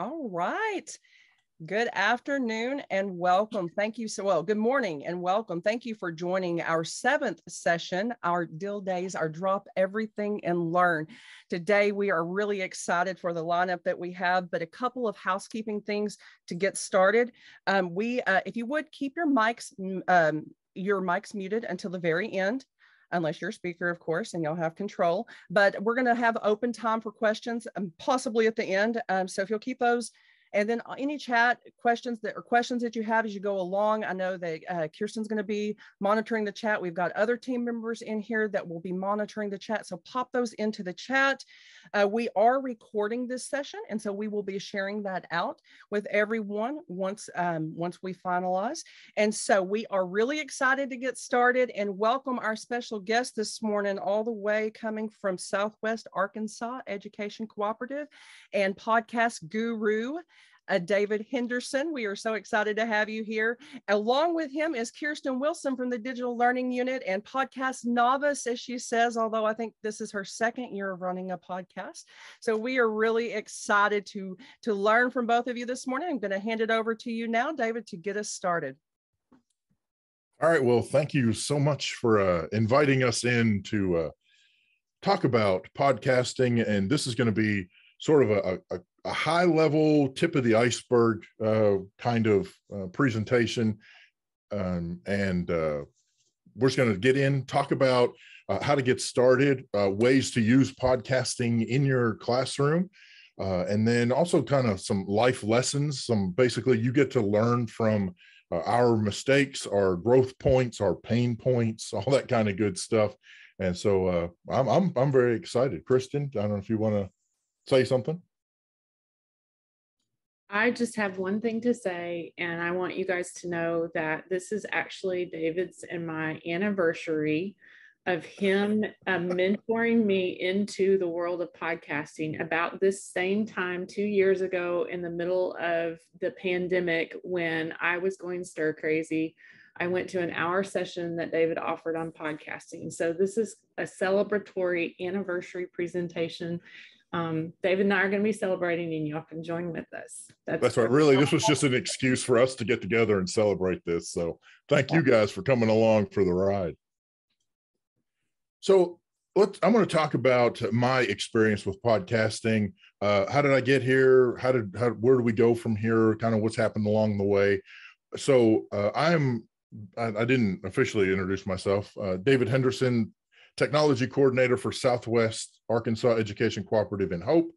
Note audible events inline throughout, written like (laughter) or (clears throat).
All right. Good afternoon and welcome. Thank you so well. Good morning and welcome. Thank you for joining our seventh session, our Deal Days, our Drop Everything and Learn. Today, we are really excited for the lineup that we have, but a couple of housekeeping things to get started. Um, we, uh, if you would keep your mics, um, your mics muted until the very end unless you're a speaker, of course, and you'll have control. But we're going to have open time for questions, um, possibly at the end. Um, so if you'll keep those and then uh, any chat questions that or questions that you have as you go along. I know that uh, Kirsten's going to be monitoring the chat. We've got other team members in here that will be monitoring the chat. So pop those into the chat. Uh, we are recording this session, and so we will be sharing that out with everyone once um, once we finalize. And so we are really excited to get started and welcome our special guest this morning, all the way coming from Southwest Arkansas Education Cooperative and podcast guru uh, David Henderson. We are so excited to have you here. Along with him is Kirsten Wilson from the Digital Learning Unit and podcast novice, as she says, although I think this is her second year of running a podcast. So we are really excited to, to learn from both of you this morning. I'm going to hand it over to you now, David, to get us started. All right. Well, thank you so much for uh, inviting us in to uh, talk about podcasting. And this is going to be sort of a, a, a high level tip of the iceberg uh, kind of uh, presentation. Um, and uh, we're just going to get in, talk about uh, how to get started, uh, ways to use podcasting in your classroom, uh, and then also kind of some life lessons. Some basically, you get to learn from our mistakes, our growth points, our pain points, (laughs) all that kind of good stuff. And so I'm, I'm, I'm very excited. Kirsten, I don't know if you want to say something. I just have one thing to say, and I want you guys to know that this is actually David's and my anniversary of him uh, mentoring me into the world of podcasting about this same time two years ago in the middle of the pandemic when I was going stir crazy. I went to an hour session that David offered on podcasting. So, this is a celebratory anniversary presentation um, David and I are going to be celebrating, and y'all can join with us. That's, That's right. Really, this was just an excuse for us to get together and celebrate this. So, thank you guys for coming along for the ride. So, let's. I'm going to talk about my experience with podcasting. Uh, how did I get here? How did how where do we go from here? Kind of what's happened along the way. So, uh, I'm. I, I, didn't officially introduce myself. Uh, David Henderson, technology coordinator for Southwest Arkansas Education Cooperative in Hope.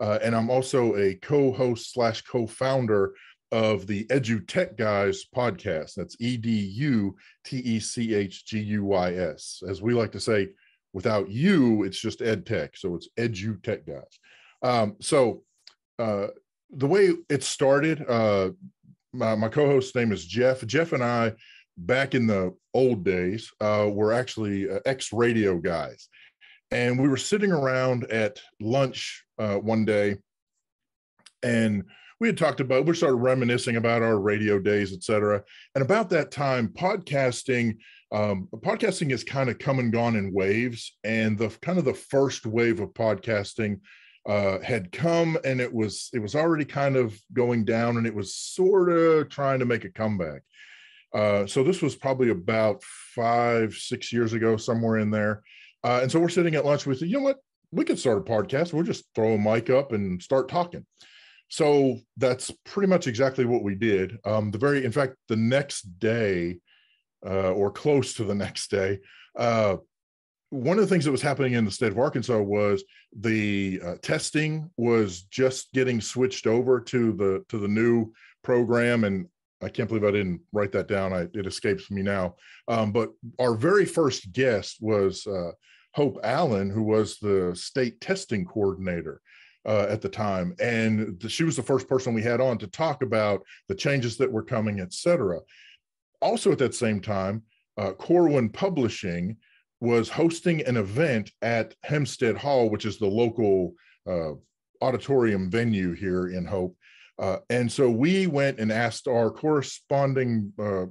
Uh, and I'm also a co-host slash co-founder of the EduTech Guys podcast. That's E D U T E C H G U Y S. As we like to say, without you, it's just EdTech. So it's EduTech Guys. Um, so uh, the way it started, uh, my, my co-host's name is Jeff. Jeff and I back in the old days uh, were actually uh, ex radio guys. And we were sitting around at lunch uh, one day and we had talked about, we started reminiscing about our radio days, et cetera. And about that time, podcasting, um, podcasting has kind of come and gone in waves. And the kind of the first wave of podcasting uh, had come and it was, it was already kind of going down and it was sort of trying to make a comeback. Uh, so this was probably about five, six years ago, somewhere in there. Uh, and so we're sitting at lunch. We said, you know what? We could start a podcast. We'll just throw a mic up and start talking. So that's pretty much exactly what we did. Um, the very, in fact, the next day, uh, or close to the (laughs) next day, uh, one of the things that was happening in the state of Arkansas was the uh, testing was just getting switched over to the to the new program, and I can't believe I didn't write that down. I, it escapes me now. Um, but our very first guest was uh, Hope Allen, who was the state testing coordinator uh, at the time, and the, she was the first person we had on to talk about the changes that were coming, et cetera. Also, at that same time, uh, Corwin Publishing was hosting an event at Hempstead Hall, which is the local uh, auditorium venue here in Hope uh, and so we went and asked our corresponding uh,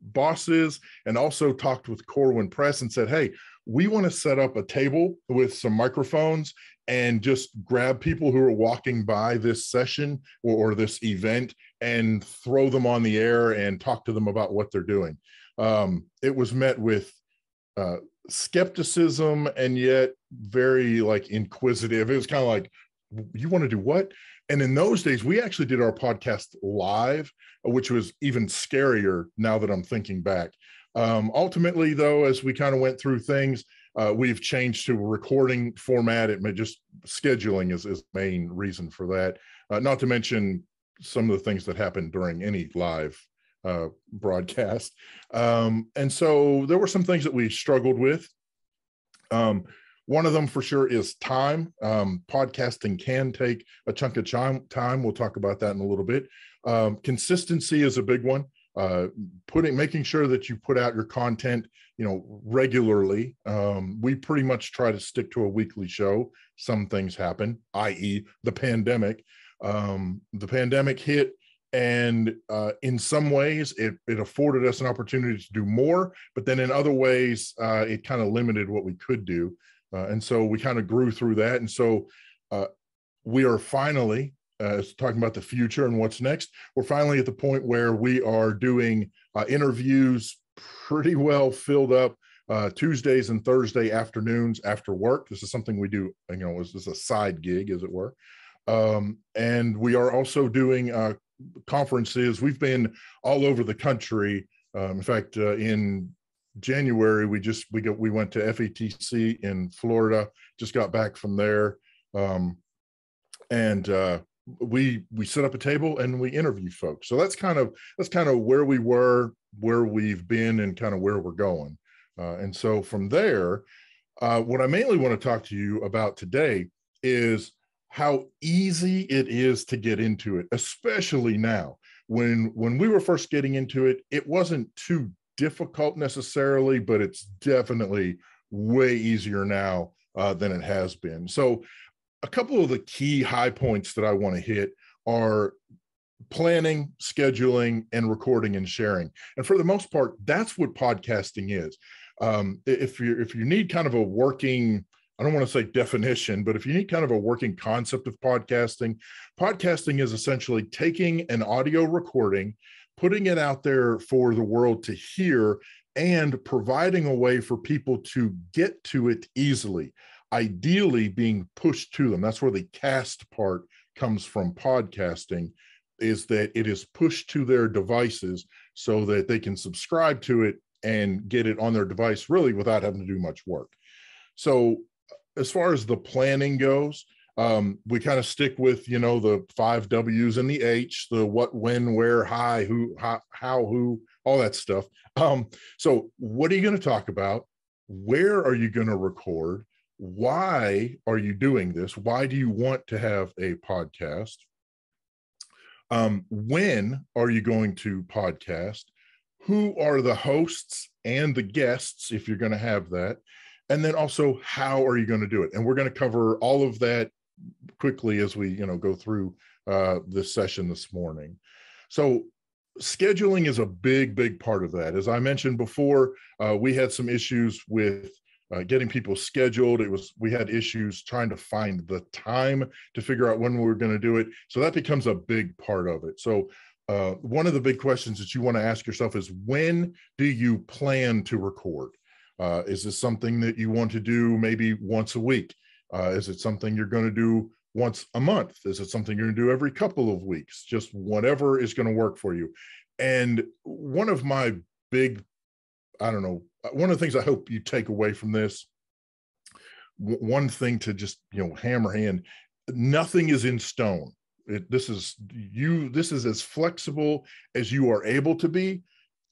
bosses and also talked with Corwin Press and said, hey, we want to set up a table with some microphones and just grab people who are walking by this session or, or this event and throw them on the air and talk to them about what they're doing. Um, it was met with uh, skepticism and yet very like inquisitive. It was kind of like, you want to do what? And in those days, we actually did our podcast live, which was even scarier now that I'm thinking back. Um, ultimately, though, as we kind of went through things, uh, we've changed to a recording format. It may just scheduling is, is the main reason for that. Uh, not to mention some of the things that happen during any live uh, broadcast. Um, and so there were some things that we struggled with. Um, one of them for sure is time. Um, podcasting can take a chunk of time. We'll talk about that in a little bit. Um, consistency is a big one. Uh, putting, making sure that you put out your content, you know, regularly. Um, we pretty much try to stick to a weekly show. Some things happen, i.e., the pandemic. Um, the pandemic hit and uh, in some ways it, it afforded us an opportunity to do more but then in other ways uh, it kind of limited what we could do uh, and so we kind of grew through that and so uh, we are finally uh, talking about the future and what's next we're finally at the point where we are doing uh, interviews pretty well filled up tuesdays and thursday afternoons after work this is something we do you know this is a side gig as it were um, and we are also doing uh, conferences. We've been all over the country. Um, in fact, uh, in January, we just we got we went to FETC in Florida. Just got back from there, um, and uh, we we set up a table and we interview folks. So that's kind of that's kind of where we were, where we've been, and kind of where we're going. Uh, and so from there, uh, what I mainly want to talk to you about today is how easy it is to get into it, especially now. When when we were first getting into it, it wasn't too difficult necessarily, but it's definitely way easier now uh, than it has been. So, a couple of the key high points that I want to hit are planning, scheduling, and recording and sharing. And for the most part, that's what podcasting is. Um, if you if you need kind of a working I don't want to say definition, but if you need kind of a working concept of podcasting, podcasting is essentially taking an audio recording, putting it out there for the world to hear, and providing a way for people to get to it easily, ideally being pushed to them. That's where the cast part comes from podcasting is that it is pushed to their devices so that they can subscribe to it and get it on their device really without having to do much work. So as far as the planning goes, um, we kind of stick with you know the five W's and the H, the what, when, where, hi, who, how, how who, all that stuff. Um, so, what are you going to talk about? Where are you going to record? Why are you doing this? Why do you want to have a podcast? Um, when are you going to podcast? Who are the hosts and the guests if you're going to have that? And then also how are you going to do it? And we're going to cover all of that quickly as we you know go through uh, this session this morning. So scheduling is a big big part of that. As i mentioned before uh, we had some issues with uh, getting people scheduled. It was we had issues trying to find the time to figure out when we were going to do it. So that becomes a big part of it. So uh, one of the big questions that you want to ask yourself is when do you plan to record uh, is this something that you want to do maybe once a week? Uh, is it something you're going to do once a month? Is it something you're going to do every couple of weeks? Just whatever is going to work for you. And one of my big, I don't know, one of the things I hope you take away from this, one thing to just, you know, hammer in, nothing is in stone. It, this is you, this is as flexible as you are able to be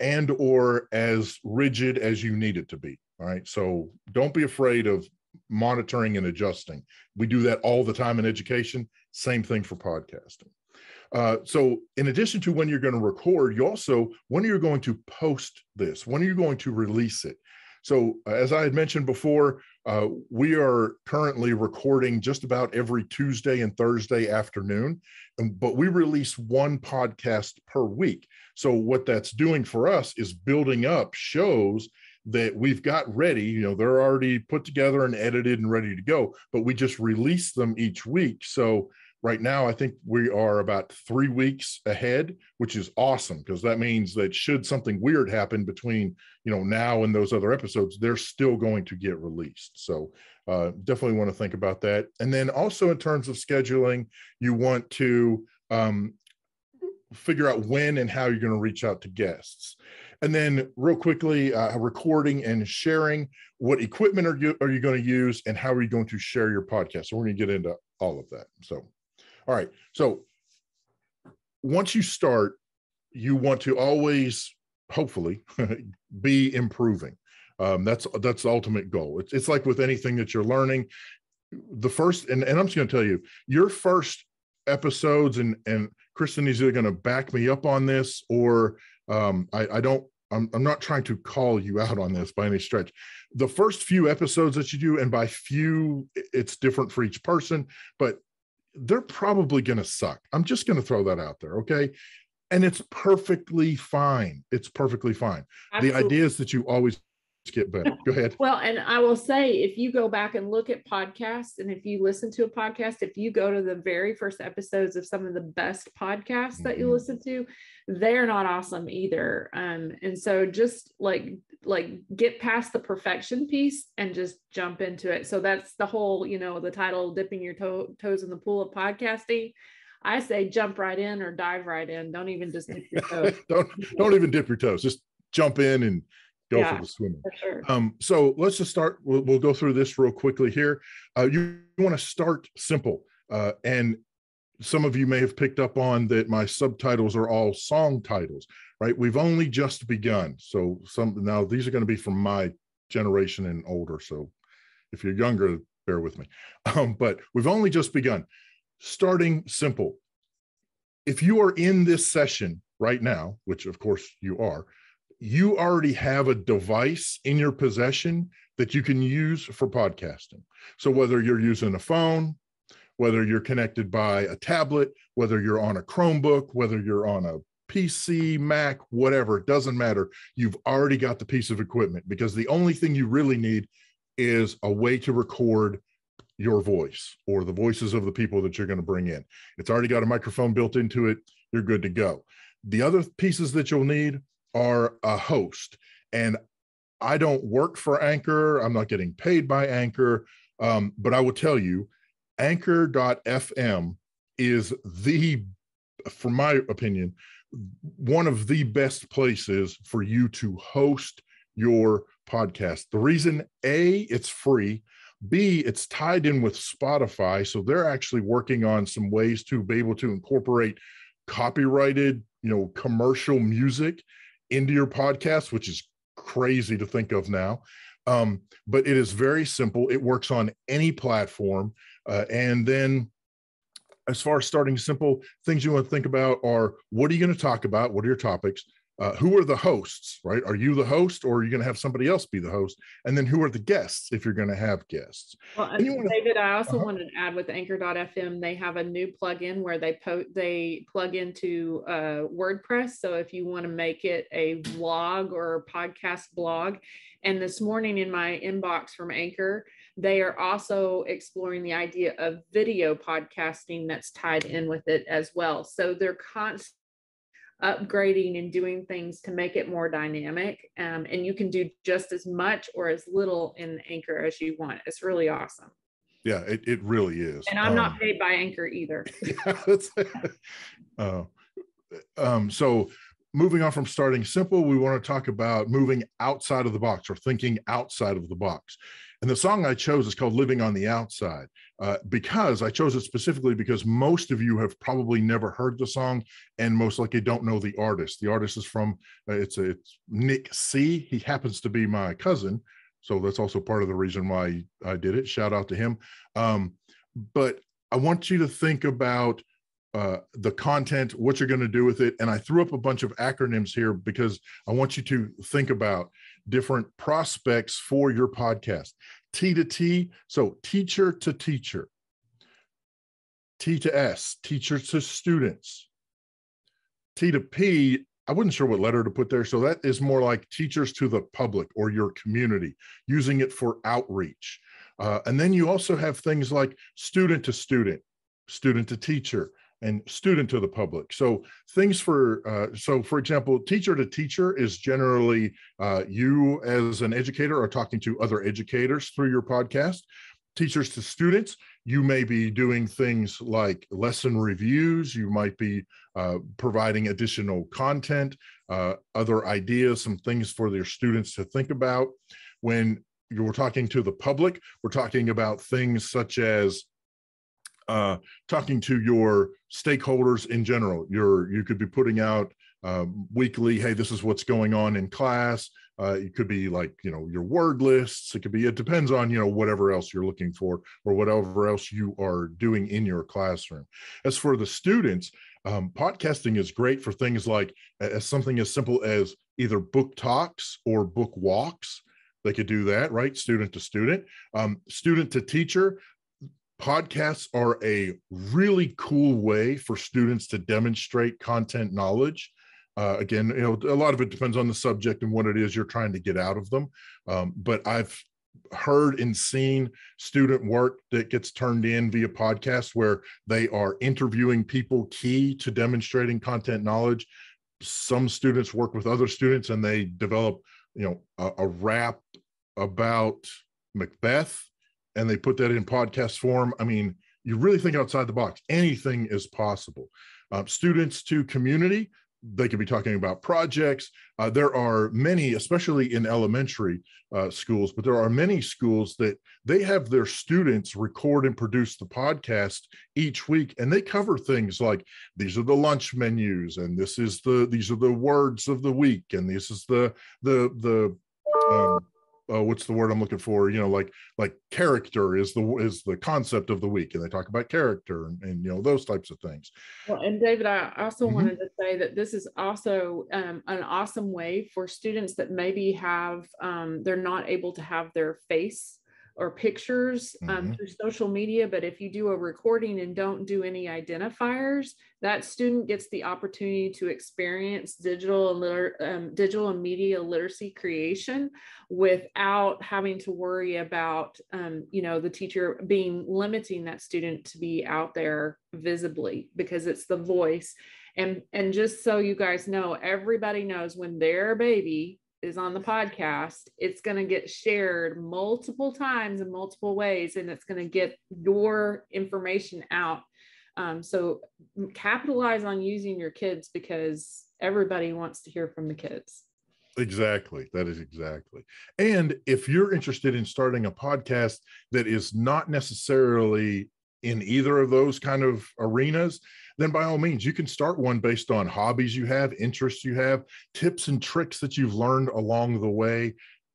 and or as rigid as you need it to be all right? So don't be afraid of monitoring and adjusting. We do that all the time in education. Same thing for podcasting. Uh, so in addition to when you're going to record you also when are you're going to post this? When are you going to release it? So uh, as i had mentioned before uh, we are currently recording just about every tuesday and thursday afternoon but we release one podcast per week so what that's doing for us is building up shows that we've got ready. You know, they're already put together and edited and ready to go, but we just release them each week. So right now, I think we are about three weeks ahead, which is awesome because that means that should something weird happen between you know now and those other episodes, they're still going to get released. So uh, definitely want to think about that. And then also in terms of scheduling, you want to um, figure out when and how you're going to reach out to guests. And then, real quickly, uh, recording and sharing. What equipment are you are you going to use, and how are you going to share your podcast? So we're going to get into all of that. So, all right. So once you start, you want to always, hopefully, (laughs) be improving. Um, that's that's the ultimate goal. It's it's like with anything that you're learning. The first, and, and I'm just going to tell you, your first episodes, and and Kirsten is either going to back me up on this, or um, I, I don't. I'm, I'm not trying to call you out on this by any stretch. The first few episodes that you do, and by few, it's different for each person, but they're probably going to suck. I'm just going to throw that out there. Okay. And it's perfectly fine. It's perfectly fine. Absolutely. The idea is that you always get better. Go ahead. Well, and I will say if you go back and look at podcasts and if you listen to a podcast, if you go to the very first episodes of some of the best podcasts that you mm-hmm. listen to, they're not awesome either. Um, and so just like like get past the perfection piece and just jump into it. So that's the whole, you know, the title dipping your toe, toes in the pool of podcasting. I say jump right in or dive right in. Don't even just dip your (laughs) toes. don't don't even dip your toes. Just jump in and go yeah, for the swimming. For sure. Um, so let's just start. We'll, we'll, go through this real quickly here. Uh, you, you want to start simple, uh, and some of you may have picked up on that. My subtitles are all song titles, right? We've only just begun. So some now these are going to be from my generation and older. So if you're younger, bear with me. (laughs) Um, but we've only just begun. Starting simple. If you are in this session right now, which of course you are, you already have a device in your possession that you can use for podcasting. So whether you're using a phone, whether you're connected by a tablet, whether you're on a Chromebook, whether you're on a PC, Mac, whatever, it doesn't matter. You've already got the piece of equipment because the only thing you really need is a way to record your voice or the voices of the people that you're going to bring in. It's already got a microphone built into it. You're good to go. The other pieces that you'll need are a host. And I don't work for Anchor. I'm not getting paid by Anchor. Um, but I will tell you, Anchor.fm is the, from my opinion, one of the best places for you to host your podcast. The reason A, it's free. B, it's tied in with Spotify. So they're actually working on some ways to be able to incorporate copyrighted, you know, commercial music into your podcast, which is crazy to think of now. Um, but it is very simple. It works on any platform. Uh, and then, as far as starting simple, things you want to think about are what are you going to talk about? What are your topics? Uh, who are the hosts, right? Are you the host or are you going to have somebody else be the host? And then who are the guests if you're going to have guests? Well, wanna, David, I also uh-huh. wanted to add with Anchor.fm, they have a new plugin where they po- they plug into uh, WordPress. So if you want to make it a vlog or a podcast blog, and this morning in my inbox from Anchor, they are also exploring the idea of video podcasting that's tied in with it as well. So they're constantly upgrading and doing things to make it more dynamic. Um, and you can do just as much or as little in Anchor as you want. It's really awesome. Yeah, it, it really is. And I'm um, not paid by Anchor either. (laughs) uh, um, so moving on from starting simple, we want to talk about moving outside of the box or thinking outside of the box. And the song I chose is called Living on the Outside uh, because I chose it specifically because most of you have probably never heard the song and most likely don't know the artist. The artist is from, uh, it's, it's Nick C. He happens to be my cousin. So that's also part of the reason why I did it. Shout out to him. Um, but I want you to think about uh, the content, what you're going to do with it. And I threw up a bunch of acronyms here because I want you to think about different prospects for your podcast. T to T, so teacher to teacher. T to S, teacher to students. T to P, I wasn't sure what letter to put there. So that is more like teachers to the public or your community, using it for outreach. Uh, and then you also have things like student to student, student to teacher, and student to the public. So things for, uh, so for example, teacher to teacher is generally uh, you as an educator are talking to other educators through your podcast. Teachers to students, you may be doing things like lesson reviews. You might be uh, providing additional content, uh, other ideas, some things for their students to think about. When you're talking to the public, we're talking about things such as uh, talking to your stakeholders in general. You're you could be putting out uh, weekly, hey, this is what's going on in class. Uh, it could be like you know your word lists. It could be it depends on you know whatever else you're looking for or whatever else you are doing in your classroom. As for the students, um, podcasting is great for things like as something as simple as either book talks or book walks. They could do that, right? Student to student, um, student to teacher podcasts are a really cool way for students to demonstrate content knowledge. Uh, again, you know, a lot of it depends on the subject and what it is you're trying to get out of them. Um, but I've heard and seen student work that gets turned in via podcast where they are interviewing people key to demonstrating content knowledge. Some students work with other students and they develop, you know, a, a rap about Macbeth and they put that in podcast form, I mean, you really think outside the box. Anything is possible. Uh, students to community, they could be talking about projects. Uh, there are many, especially in elementary uh, schools, but there are many schools that they have their students record and produce the podcast each week, and they cover things like these are the lunch menus, and this is the these are the words of the week, and this is the the the um, uh, what's the word I'm looking for? You know, like like character is the is the concept of the week, and they talk about character and, and you know those types of things. Well, and David, I also mm-hmm. wanted to say that this is also um, an awesome way for students that maybe have um, they're not able to have their face or pictures um, mm-hmm. through social media. But if you do a recording and don't do any identifiers, that student gets the opportunity to experience digital and liter- um, digital and media literacy creation without having to worry about, um, you know, the teacher being limiting that student to be out there visibly because it's the voice. And, and just so you guys know, everybody knows when their baby is on the podcast, it's going to get shared multiple times in multiple ways, and it's going to get your information out. Um, so capitalize on using your kids because everybody wants to hear from the kids. Exactly. That is exactly. And if you're interested in starting a podcast that is not necessarily in either of those kind of arenas, then by all means, you can start one based on hobbies you have, interests you have, tips and tricks that you've learned along the way,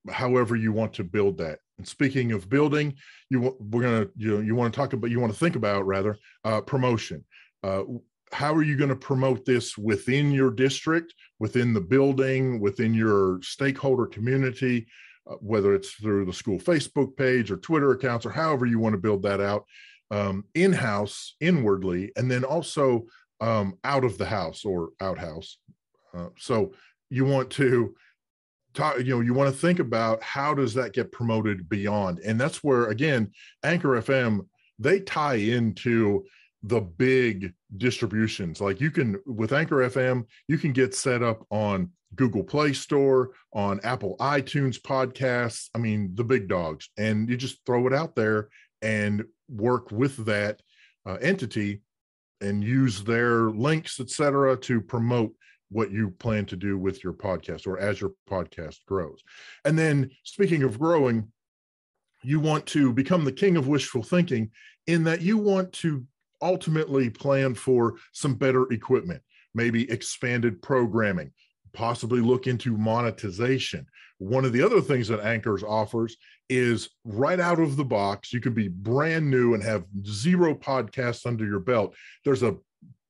however you want to build that. And speaking of building, you we're gonna you know, you want to talk about you want to think about rather uh, promotion. Uh, how are you going to promote this within your district, within the building, within your stakeholder community, uh, whether it's through the school Facebook page or Twitter accounts or however you want to build that out? Um, in house, inwardly, and then also um, out of the house or outhouse. Uh, so you want to talk, you know, you want to think about how does that get promoted beyond, and that's where again, Anchor FM they tie into the big distributions. Like you can with Anchor FM, you can get set up on Google Play Store, on Apple iTunes podcasts. I mean, the big dogs, and you just throw it out there and work with that uh, entity and use their links, etc., to promote what you plan to do with your podcast or as your podcast grows. And then, speaking of growing, you want to become the king of wishful thinking in that you want to ultimately plan for some better equipment, maybe expanded programming, possibly look into monetization. One of the other things that Anchors offers is right out of the box. You can be brand new and have zero podcasts under your belt. There's a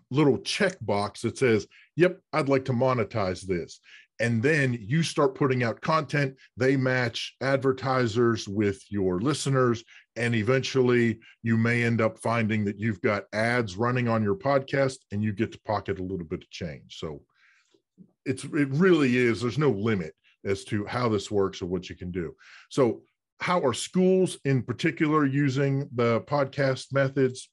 little check box that says, Yep, I'd like to monetize this. And then you start putting out content. They match advertisers with your listeners. And eventually you may end up finding that you've got ads running on your podcast and you get to pocket a little bit of change. So it's it really is. There's no limit as to how this works or what you can do. So, how are schools in particular using the podcast methods?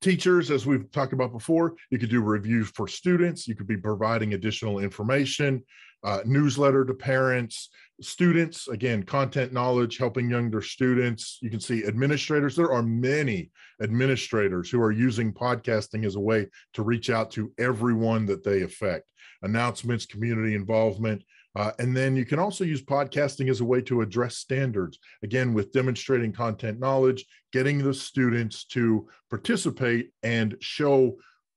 Teachers, as we've talked about before, you could do reviews for students. You could be providing additional information, uh, newsletter to parents, students, again, content knowledge, helping younger students. You can see administrators. There are many administrators who are using podcasting as a way to reach out to everyone that they affect. Announcements, community involvement, uh, and then you can also use podcasting as a way to address standards, again, with demonstrating content knowledge, getting the students to participate and show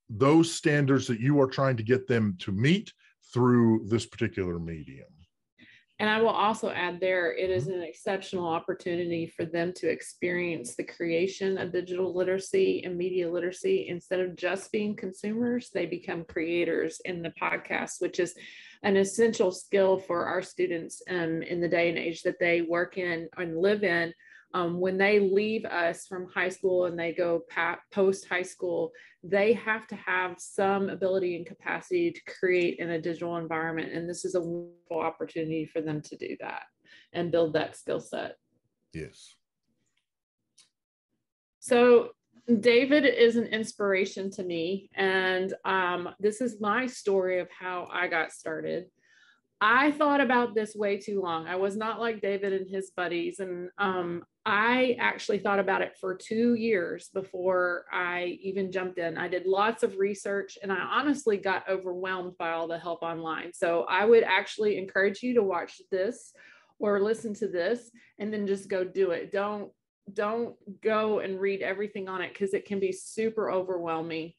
those standards that you are trying to get them to meet through this particular medium. And I will also add there, it is an exceptional opportunity for them to experience the creation of digital literacy and media literacy. Instead of just being consumers, they become creators in the podcast, which is an essential skill for our students um, in the day and age that they work in and live in. Um, when they leave us from high school and they go post high school, they have to have some ability and capacity to create in a digital environment. And this is a wonderful opportunity for them to do that and build that skill set. Yes. So David is an inspiration to me. And um, this is my story of how I got started. I thought about this way too long. I was not like David and his buddies. And um, I actually thought about it for two years before I even jumped in. I did lots of research and I honestly got overwhelmed by all the help online. So I would actually encourage you to watch this or listen to this and then just go do it. Don't don't go and read everything on it because it can be super overwhelming.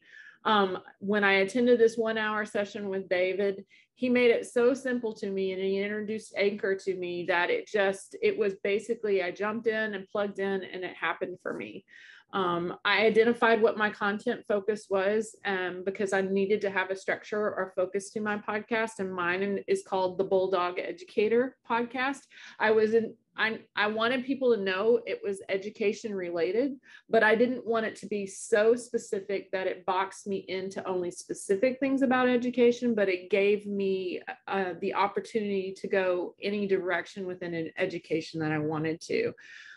Um, when I attended this one hour session with David, he made it so simple to me and he introduced Anchor to me that it just, it was basically I jumped in and plugged in and it happened for me. Um, I identified what my content focus was um, because I needed to have a structure or focus to my podcast, and mine is called the Bulldog Educator Podcast. I was in, I, I wanted people to know it was education related, but I didn't want it to be so specific that it boxed me into only specific things about education, but it gave me uh, the opportunity to go any direction within an education that I wanted to.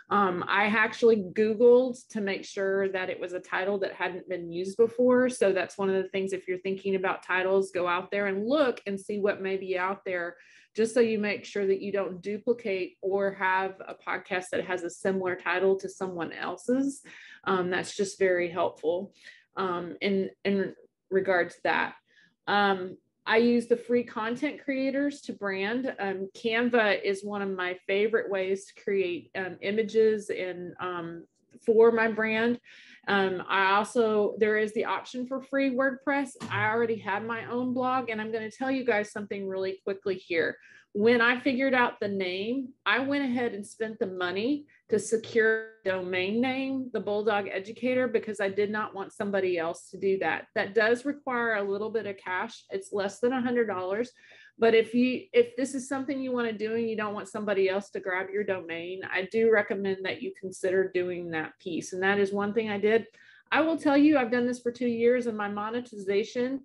Um, I actually Googled to make sure that it was a title that hadn't been used before. So that's one of the things if you're thinking about titles, go out there and look and see what may be out there, just so you make sure that you don't duplicate or have a podcast that has a similar title to someone else's. Um, that's just very helpful um, in, in regard to that. Um, I use the free content creators to brand. Um, Canva is one of my favorite ways to create um, images and um, for my brand. Um, I also, there is the option for free WordPress. I already had my own blog and I'm going to tell you guys something really quickly here when I figured out the name, I went ahead and spent the money to secure domain name, the Bulldog Educator, because I did not want somebody else to do that. That does require a little bit of cash. It's less than a hundred dollars. But if you if this is something you want to do and you don't want somebody else to grab your domain, I do recommend that you consider doing that piece. And that is one thing I did. I will tell you, I've done this for two years, and my monetization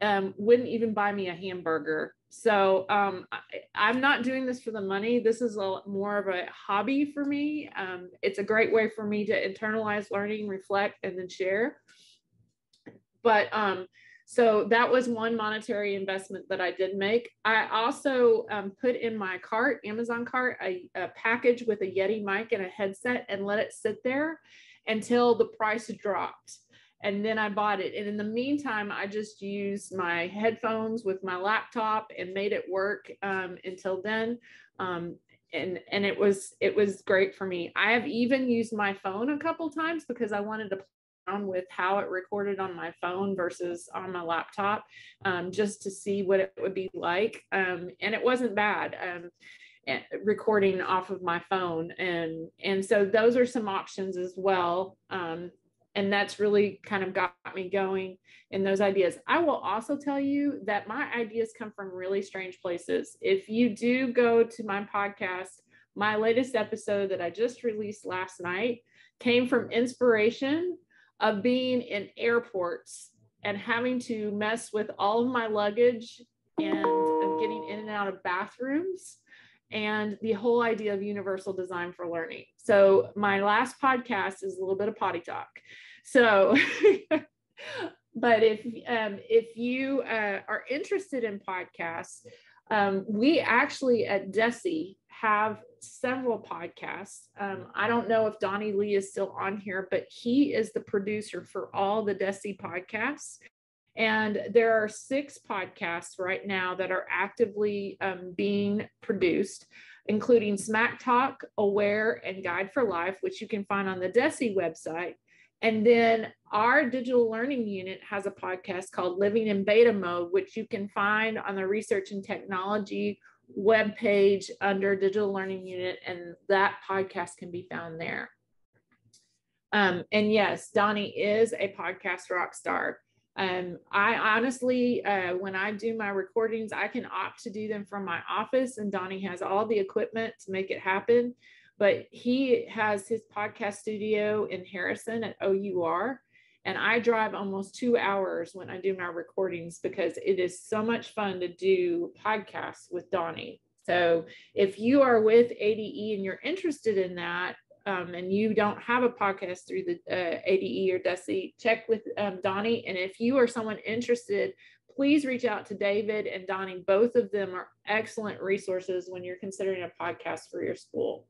um, wouldn't even buy me a hamburger so um, I, am not doing this for the money. This is a, more of a hobby for me. Um, it's a great way for me to internalize learning, reflect, and then share. But um, so that was one monetary investment that I did make. I also um, put in my cart, Amazon cart, a, a package with a Yeti mic and a headset and let it sit there until the price dropped and then I bought it. And in the meantime, I just used my headphones with my laptop and made it work um, until then. Um, and and it was it was great for me. I have even used my phone a couple times because I wanted to with how it recorded on my phone versus on my laptop, um, just to see what it would be like. Um, and it wasn't bad um, eh, recording off of my phone and and so those are some options as well um, and that's really kind of got me going in those ideas. I will also tell you that my ideas come from really strange places. If you do go to my podcast, my latest episode that I just released last night came from inspiration of being in airports and having to mess with all of my luggage and of getting in and out of bathrooms and the whole idea of universal design for learning. So my last podcast is a little bit of potty talk. So, (laughs) but if um, if you uh, are interested in podcasts, um, we actually at DESE have several podcasts. Um, I don't know if Donnie Lee is still on here, but he is the producer for all the DESE podcasts. And there are six podcasts right now that are actively um, being produced, including Smack Talk, Aware, and Guide for Life, which you can find on the DESE website. And then our digital learning unit has a podcast called Living in Beta Mode, which you can find on the Research and Technology webpage under Digital Learning Unit, and that podcast can be found there. Um, and yes, Donnie is a podcast rock star. Um, I honestly, uh, when I do my recordings, I can opt to do them from my office, and Donnie has all the equipment to make it happen. But he has his podcast studio in Harrison at OUR, and I drive almost two hours when I do my recordings because it is so much fun to do podcasts with Donnie. So if you are with ADE and you're interested in that, um, and you don't have a podcast through the uh, ADE or DESE, check with um, Donnie. And if you are someone interested, please reach out to David and Donnie. Both of them are excellent resources when you're considering a podcast for your school.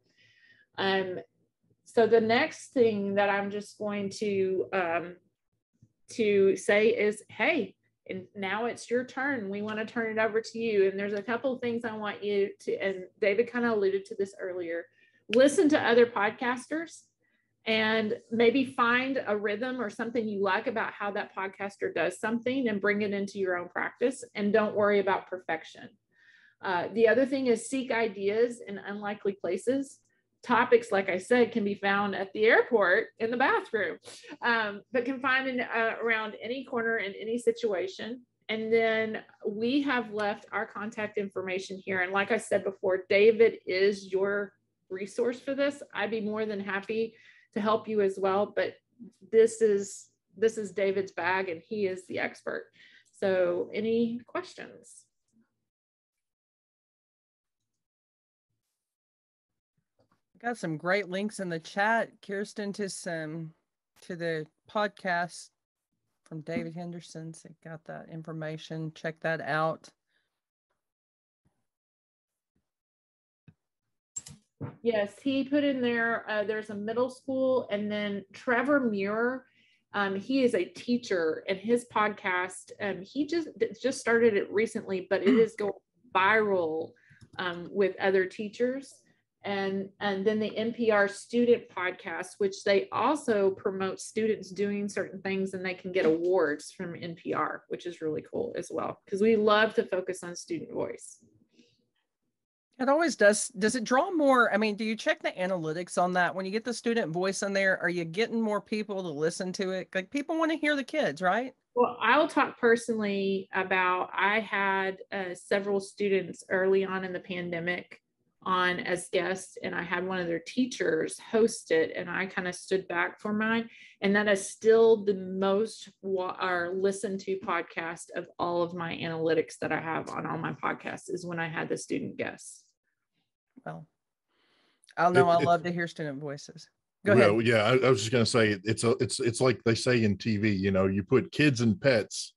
Um, so the next thing that I'm just going to um, to say is, hey, and now it's your turn. We want to turn it over to you. And there's a couple things I want you to, and David kind of alluded to this earlier listen to other podcasters and maybe find a rhythm or something you like about how that podcaster does something and bring it into your own practice and don't worry about perfection. Uh, the other thing is seek ideas in unlikely places. Topics, like I said, can be found at the airport in the bathroom, um, but can find in, uh, around any corner in any situation. And then we have left our contact information here. And like I said before, David is your resource for this, I'd be more than happy to help you as well. But this is this is David's bag and he is the expert. So any questions? Got some great links in the chat, Kirsten, to some to the podcast from David Henderson. So got that information. Check that out. Yes, he put in there, uh, there's a middle school, and then Trevor Muir. Um, he is a teacher, and his podcast, um, he just just started it recently, but it (clears throat) is going viral um, with other teachers. And, and then the NPR student podcast, which they also promote students doing certain things and they can get awards from NPR, which is really cool as well, because we love to focus on student voice. It always does. Does it draw more? I mean, do you check the analytics on that? When you get the student voice in there, are you getting more people to listen to it? Like people want to hear the kids, right? Well, I'll talk personally about I had uh, several students early on in the pandemic on as guests, and I had one of their teachers host it, and I kind of stood back for mine. And that is still the most wa- or listened to podcast of all of my analytics that I have on all my podcasts is when I had the student guests. Well, I'll know. I love to hear student voices. Go well, ahead. Yeah, I, I was just gonna say it's a it's it's like they say in TV. You know, you put kids and pets,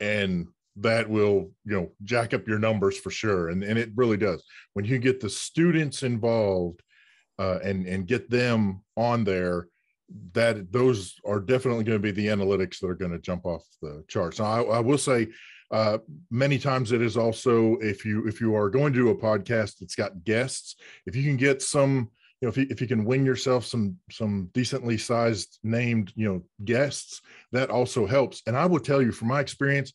and that will you know jack up your numbers for sure, and and it really does. When you get the students involved, uh, and and get them on there, that those are definitely going to be the analytics that are going to jump off the charts. Now, I, I will say uh, many times it is also if you if you are going to do a podcast that's got guests, if you can get some, you know, if you, if you can wing yourself some some decently sized named you know guests, that also helps. And I will tell you from my experience,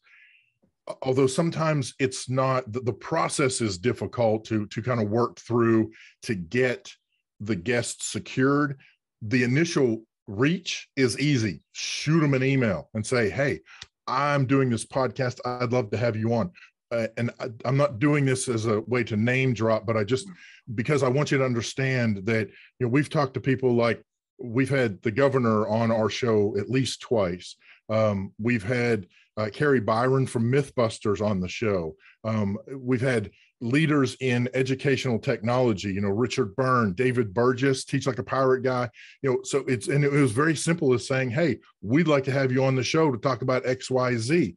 although sometimes it's not the, the process is difficult to to kind of work through to get the guests secured. The initial reach is easy. Shoot them an email and say, "Hey, I'm doing this podcast. I'd love to have you on. Uh, and I, am not doing this as a way to name drop, but I just because I want you to understand that you know we've talked to people like we've had the governor on our show at least twice. Um, we've had uh, Kari Byron from Mythbusters on the show. Um, we've had leaders in educational technology, you know, Richard Byrne, David Burgess, teach like a pirate guy, you know, so it's, and it was very simple as saying, Hey, we'd like to have you on the show to talk about X, Y, Z.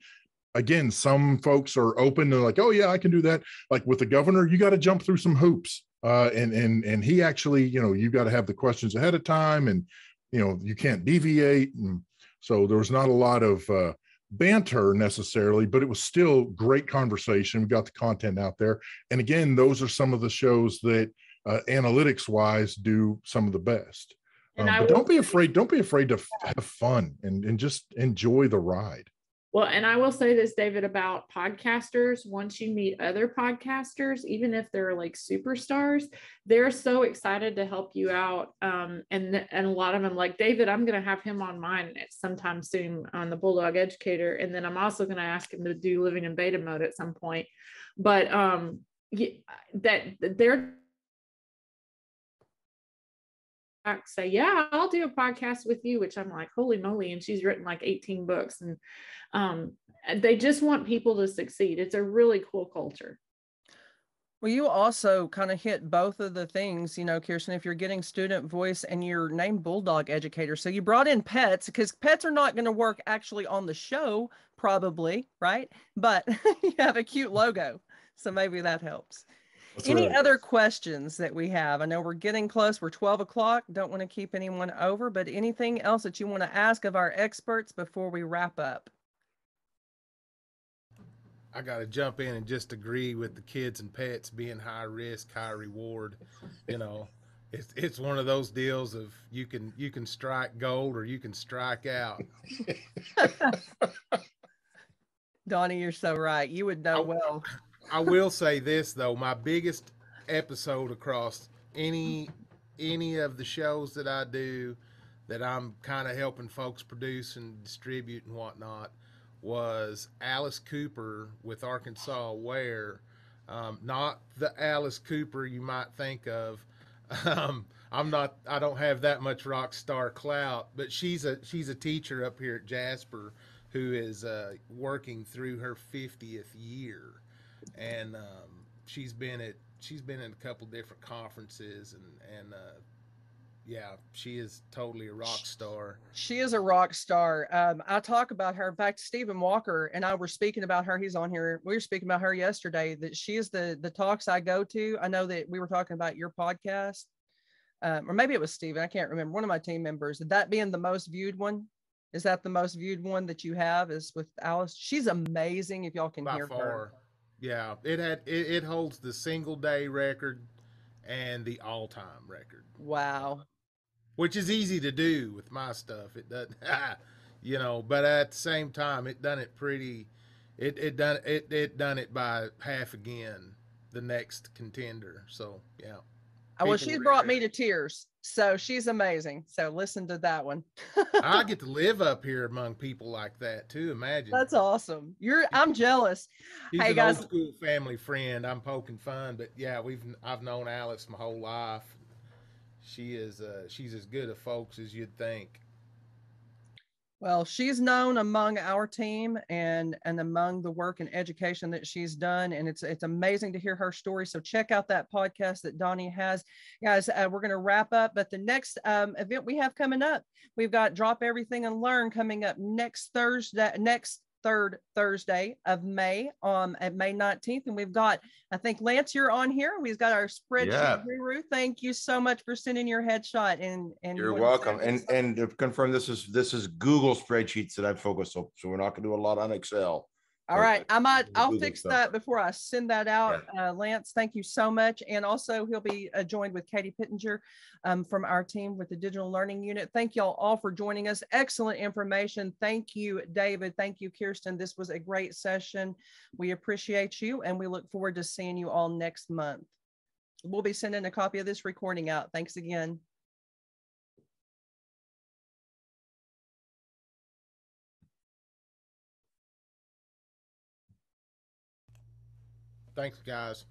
Again, some folks are open and like, oh yeah, I can do that. Like with the governor, you got to jump through some hoops. Uh, and, and, and he actually, you know, you got to have the questions ahead of time and, you know, you can't deviate. And so there was not a lot of, uh, banter necessarily, but it was still great conversation. We got the content out there. And again, those are some of the shows that uh, analytics wise do some of the best. Um, but don't be afraid. Don't be afraid to have fun and, and just enjoy the ride. Well, and I will say this, David, about podcasters. Once you meet other podcasters, even if they're like superstars, they're so excited to help you out. Um, and and a lot of them, like David, I'm going to have him on mine sometime soon on the Bulldog Educator, and then I'm also going to ask him to do living in beta mode at some point. But um, that they're say, Yeah, I'll do a podcast with you, which I'm like, Holy moly. And she's written like 18 books. And um, they just want people to succeed. It's a really cool culture. Well, you also kind of hit both of the things, you know, Kirsten, if you're getting student voice and you're named Bulldog Educator. So you brought in pets because pets are not going to work actually on the show, probably, right? But (laughs) you have a cute logo. So maybe that helps. Any other questions that we have? I know we're getting close. We're 12 o'clock. Don't want to keep anyone over, but anything else that you want to ask of our experts before we wrap up? I got to jump in and just agree with the kids and pets being high risk, high reward. You know, it's it's one of those deals of you can you can strike gold or you can strike out. (laughs) Donnie, you're so right. You would know I, well. I will say this though, my biggest episode across any any of the shows that I do that I'm kind of helping folks produce and distribute and whatnot was Alice Cooper with Arkansas Aware. Um, not the Alice Cooper you might think of. Um, I'm not. I don't have that much rock star clout, but she's a she's a teacher up here at Jasper who is uh, working through her 50th year and um, she's been at she's been in a couple different conferences and and uh, yeah, she is totally a rock star. She is a rock star. Um, I talk about her. In fact, Stephen Walker and I were speaking about her. He's on here. We were speaking about her yesterday. That she is the the talks I go to. I know that we were talking about your podcast, um, or maybe it was Stephen. I can't remember. One of my team members. That being the most viewed one. Is that the most viewed one that you have? Is with Alice? She's amazing. If y'all can By hear far. her. Yeah, it had it, it holds the single day record and the all time record. Wow. Which is easy to do with my stuff. It doesn't (laughs) you know, but at the same time it done it pretty it it done it it done it by half again the next contender. So yeah. Well, she's brought me to tears. So she's amazing. So listen to that one. I (laughs) get to live up here among people like that too. Imagine. That's awesome. You're I'm jealous. She's hey, an guys. old school family friend. I'm poking fun, but yeah, we've I've known Alice my whole life. She is uh she's as good a folks as you'd think. Well, she's known among our team and and among the work and education that she's done, and it's it's amazing to hear her story. So check out that podcast that Donnie has, guys. Uh, we're going to wrap up, but the next um, event we have coming up, we've got Drop Everything and Learn coming up next Thursday, next third Thursday of May um, at May 19th. And we've got, I think, Lance, you're on here. We've got our spreadsheet yeah. guru. Thank you so much for sending your headshot. And, and you're welcome. And and to confirm, this is this is Google spreadsheets that I focus on. So we're not going to do a lot on Excel. All right, I might I'll fix that before I send that out. Uh, Lance, thank you so much. And also he'll be uh, joined with Katie Pittenger um, from our team with the Digital Learning Unit. Thank y'all all for joining us. Excellent information. Thank you, David. Thank you, Kirsten. This was a great session. We appreciate you and we look forward to seeing you all next month. We'll be sending a copy of this recording out. Thanks again. Thanks, guys.